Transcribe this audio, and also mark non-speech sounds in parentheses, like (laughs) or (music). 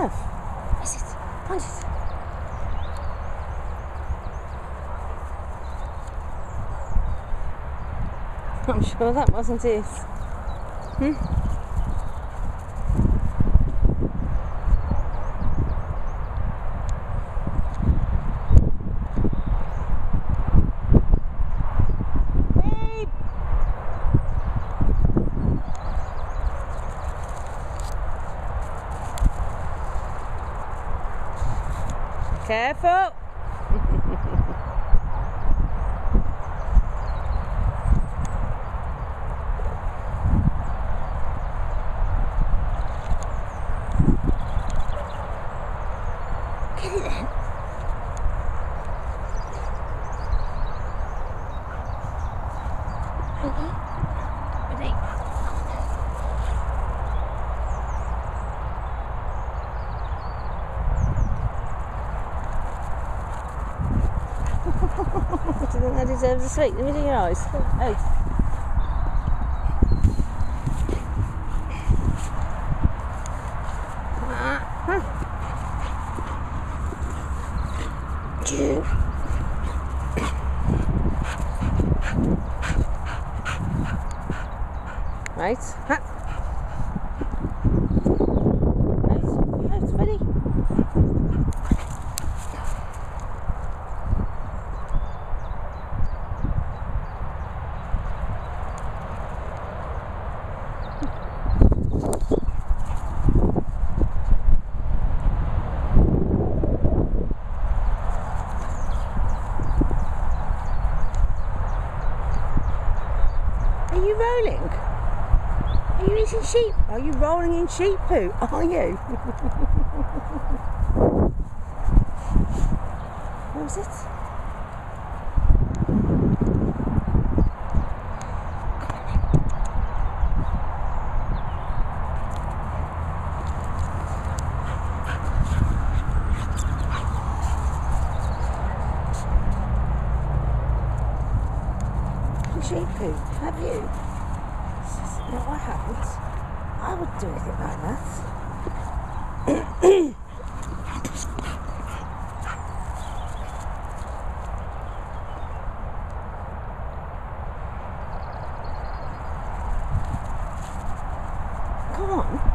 love. Is it? Want it? I'm sure that wasn't it. Hmm? Careful! Get it then. Ready? Ready? Do you think that deserves a sweet? Let me do your eyes. Huh. Right. Right. Ready. Are you rolling? Are you eating sheep? Are you rolling in sheep poo? (laughs) Are you? (laughs) what was it? sheep poo, have you? No, I haven't. I would do anything like that. (coughs) Come on.